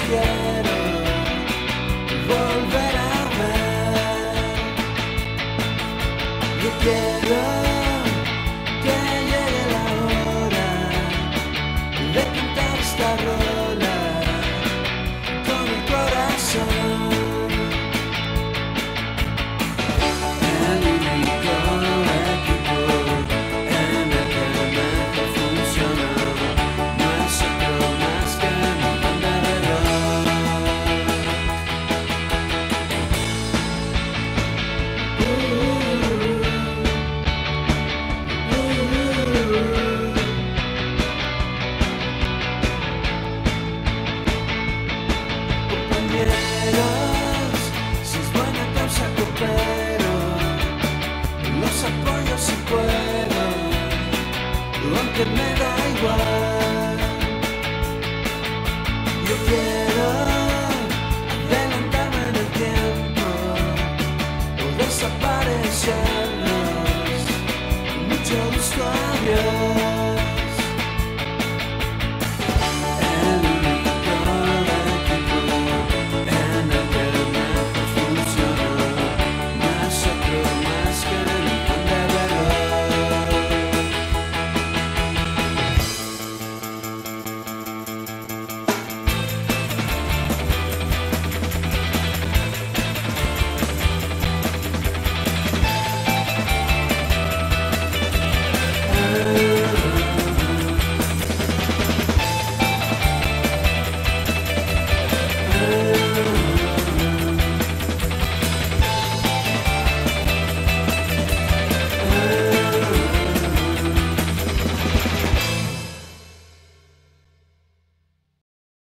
Yeah. Desaparecernos. Con mucho gusto, adiós.